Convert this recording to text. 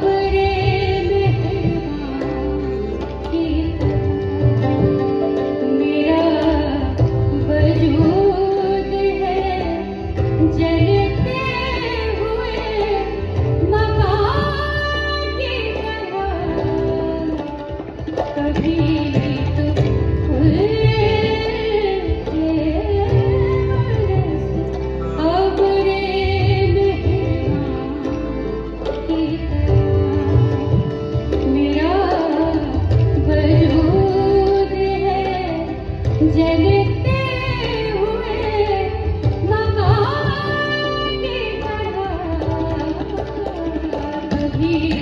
Barbara. He